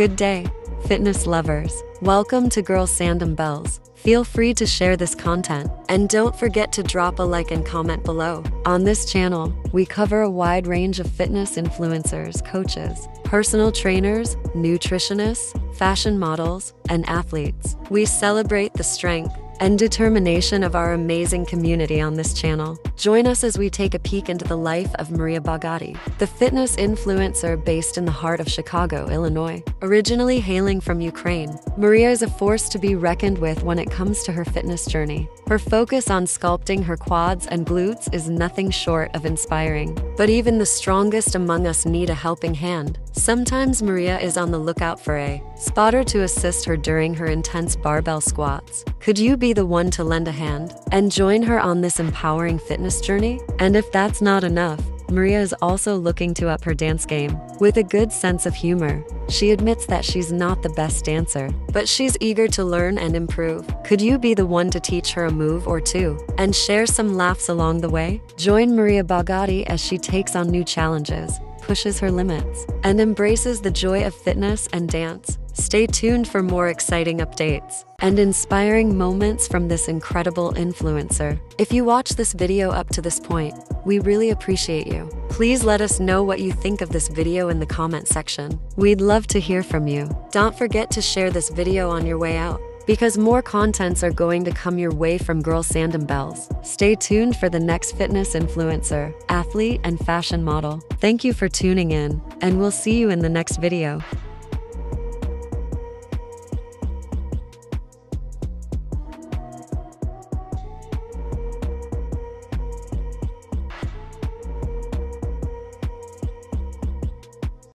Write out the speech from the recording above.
Good day, fitness lovers. Welcome to Girls and Dumbbells. Feel free to share this content and don't forget to drop a like and comment below. On this channel, we cover a wide range of fitness influencers, coaches, personal trainers, nutritionists, fashion models, and athletes. We celebrate the strength and determination of our amazing community on this channel. Join us as we take a peek into the life of Maria Bagatti, the fitness influencer based in the heart of Chicago, Illinois. Originally hailing from Ukraine, Maria is a force to be reckoned with when it comes to her fitness journey. Her focus on sculpting her quads and glutes is nothing short of inspiring. But even the strongest among us need a helping hand. Sometimes Maria is on the lookout for a spotter to assist her during her intense barbell squats. Could you be the one to lend a hand and join her on this empowering fitness journey? And if that's not enough, Maria is also looking to up her dance game. With a good sense of humor, she admits that she's not the best dancer, but she's eager to learn and improve. Could you be the one to teach her a move or two and share some laughs along the way? Join Maria Bagatti as she takes on new challenges, pushes her limits, and embraces the joy of fitness and dance. Stay tuned for more exciting updates and inspiring moments from this incredible influencer. If you watch this video up to this point, we really appreciate you. Please let us know what you think of this video in the comment section. We'd love to hear from you. Don't forget to share this video on your way out because more contents are going to come your way from Girls and Dumbbells. Stay tuned for the next fitness influencer, athlete, and fashion model. Thank you for tuning in, and we'll see you in the next video.